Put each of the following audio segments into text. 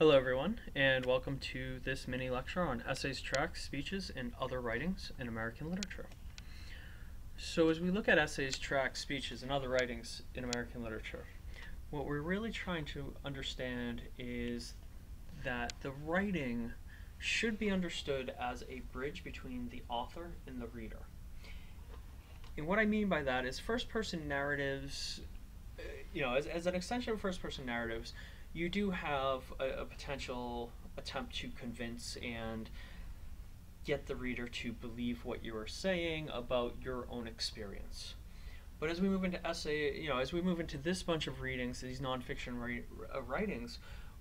Hello everyone, and welcome to this mini lecture on essays, tracts, speeches, and other writings in American literature. So as we look at essays, tracts, speeches, and other writings in American literature, what we're really trying to understand is that the writing should be understood as a bridge between the author and the reader. And what I mean by that is first-person narratives, uh, you know, as, as an extension of first-person narratives, you do have a, a potential attempt to convince and get the reader to believe what you are saying about your own experience. But as we move into essay, you know, as we move into this bunch of readings, these nonfiction write, uh, writings,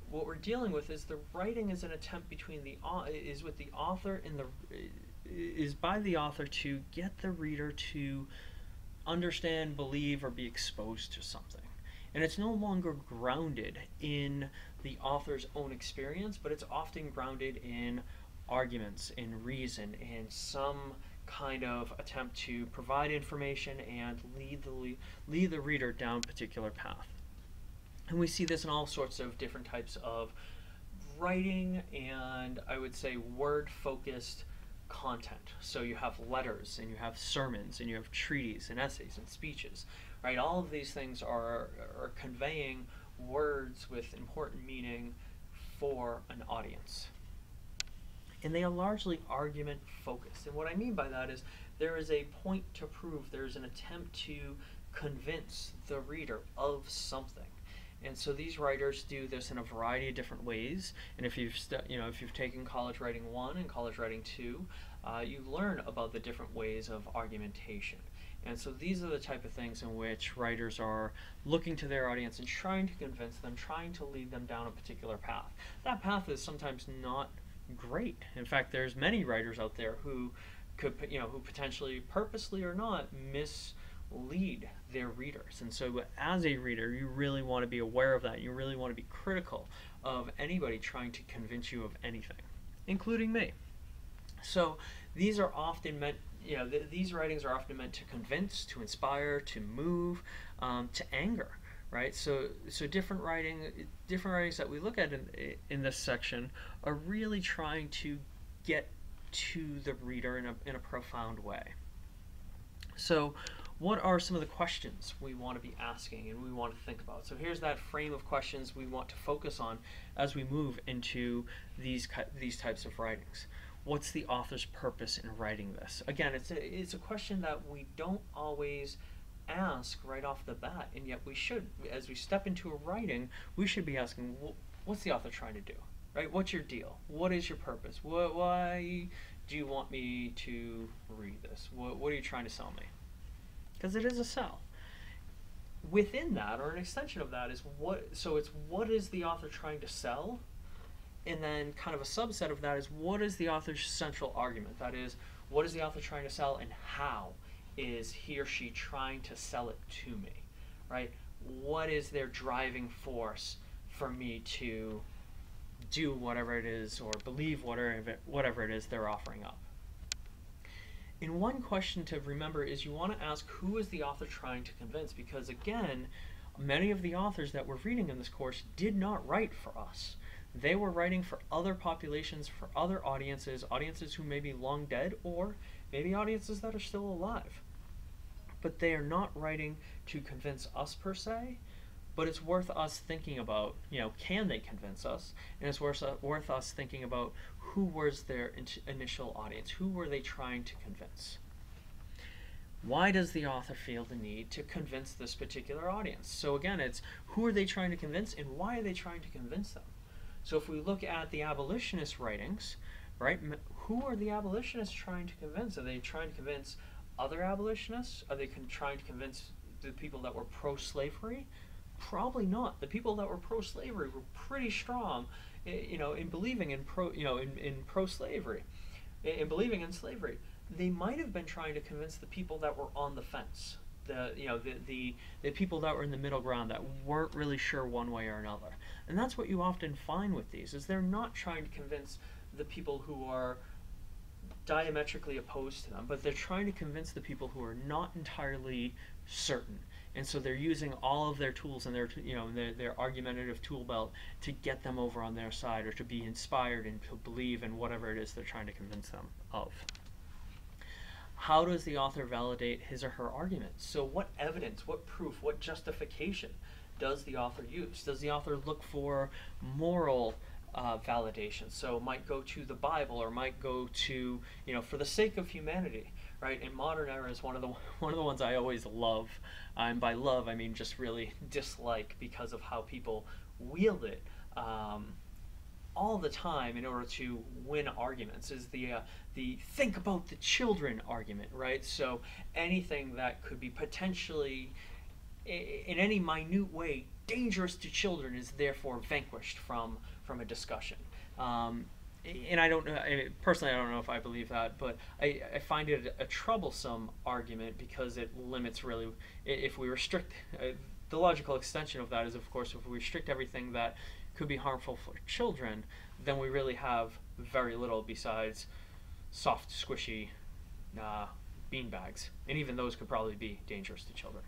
what we're dealing with is the writing is an attempt between the is with the author and the is by the author to get the reader to understand, believe, or be exposed to something and it's no longer grounded in the author's own experience, but it's often grounded in arguments, in reason, in some kind of attempt to provide information and lead the lead the reader down a particular path. And we see this in all sorts of different types of writing and I would say word focused content. So you have letters and you have sermons and you have treaties and essays and speeches right? All of these things are, are conveying words with important meaning for an audience. And they are largely argument focused. And what I mean by that is there is a point to prove, there's an attempt to convince the reader of something. And so these writers do this in a variety of different ways. And if you've you know if you've taken college writing one and college writing two, uh, you learn about the different ways of argumentation. And so these are the type of things in which writers are looking to their audience and trying to convince them, trying to lead them down a particular path. That path is sometimes not great. In fact, there's many writers out there who could, you know, who potentially purposely or not mislead their readers. And so as a reader, you really want to be aware of that. You really want to be critical of anybody trying to convince you of anything, including me. So these are often meant you know, th these writings are often meant to convince, to inspire, to move, um, to anger, right? So, so different writing, different writings that we look at in in this section are really trying to get to the reader in a in a profound way. So, what are some of the questions we want to be asking and we want to think about? So here's that frame of questions we want to focus on as we move into these these types of writings what's the author's purpose in writing this? Again, it's a, it's a question that we don't always ask right off the bat, and yet we should, as we step into a writing, we should be asking, what's the author trying to do? Right? What's your deal? What is your purpose? What, why do you want me to read this? What, what are you trying to sell me? Because it is a sell. Within that, or an extension of that, is what. So it's what is the author trying to sell, and then kind of a subset of that is what is the author's central argument? That is, what is the author trying to sell and how is he or she trying to sell it to me, right? What is their driving force for me to do whatever it is or believe whatever, whatever it is they're offering up? And one question to remember is you want to ask who is the author trying to convince because again, many of the authors that we're reading in this course did not write for us. They were writing for other populations, for other audiences, audiences who may be long dead, or maybe audiences that are still alive. But they are not writing to convince us per se, but it's worth us thinking about, you know, can they convince us? And it's worth, uh, worth us thinking about who was their in initial audience? Who were they trying to convince? Why does the author feel the need to convince this particular audience? So again, it's who are they trying to convince and why are they trying to convince them? So if we look at the abolitionist writings, right, who are the abolitionists trying to convince? Are they trying to convince other abolitionists? Are they trying to convince the people that were pro-slavery? Probably not. The people that were pro-slavery were pretty strong, eh, you know, in believing in pro, you know, in, in pro-slavery, in believing in slavery. They might have been trying to convince the people that were on the fence, the you know the, the the people that were in the middle ground that weren't really sure one way or another. And that's what you often find with these is they're not trying to convince the people who are diametrically opposed to them but they're trying to convince the people who are not entirely certain. And so they're using all of their tools and their you know their, their argumentative tool belt to get them over on their side or to be inspired and to believe in whatever it is they're trying to convince them of how does the author validate his or her argument so what evidence what proof what justification does the author use does the author look for moral uh, validation so might go to the bible or might go to you know for the sake of humanity right? And modern era is one of the one of the ones I always love. And by love, I mean just really dislike because of how people wield it um, all the time in order to win arguments. Is the uh, the think about the children argument, right? So anything that could be potentially in any minute way dangerous to children is therefore vanquished from from a discussion. Um, and I don't know, I mean, personally, I don't know if I believe that, but I, I find it a troublesome argument because it limits really, if we restrict, uh, the logical extension of that is, of course, if we restrict everything that could be harmful for children, then we really have very little besides soft, squishy uh, bean bags. And even those could probably be dangerous to children.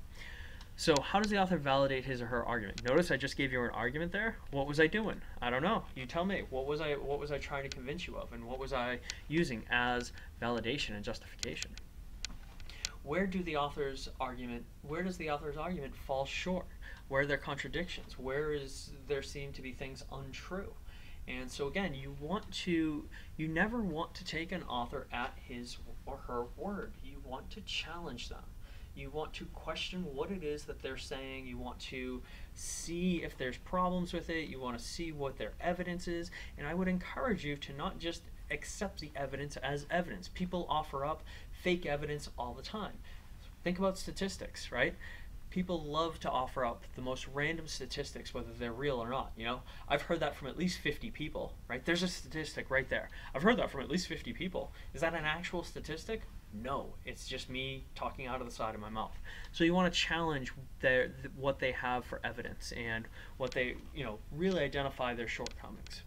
So how does the author validate his or her argument? Notice I just gave you an argument there. What was I doing? I don't know. You tell me. What was I what was I trying to convince you of and what was I using as validation and justification? Where do the author's argument where does the author's argument fall short? Where are there contradictions? Where is there seem to be things untrue? And so again, you want to you never want to take an author at his or her word. You want to challenge them. You want to question what it is that they're saying. You want to see if there's problems with it. You want to see what their evidence is. And I would encourage you to not just accept the evidence as evidence. People offer up fake evidence all the time. Think about statistics, right? people love to offer up the most random statistics, whether they're real or not. You know, I've heard that from at least 50 people, right? There's a statistic right there. I've heard that from at least 50 people. Is that an actual statistic? No, it's just me talking out of the side of my mouth. So you want to challenge their, th- what they have for evidence and what they, you know, really identify their shortcomings.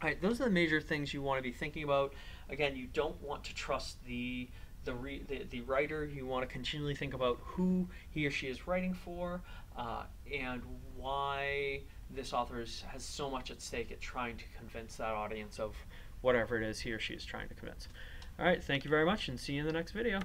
All right, those are the major things you want to be thinking about. Again, you don't want to trust the the, re- the, the writer. You want to continually think about who he or she is writing for uh, and why this author is, has so much at stake at trying to convince that audience of whatever it is he or she is trying to convince. All right, thank you very much and see you in the next video.